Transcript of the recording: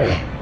Ugh.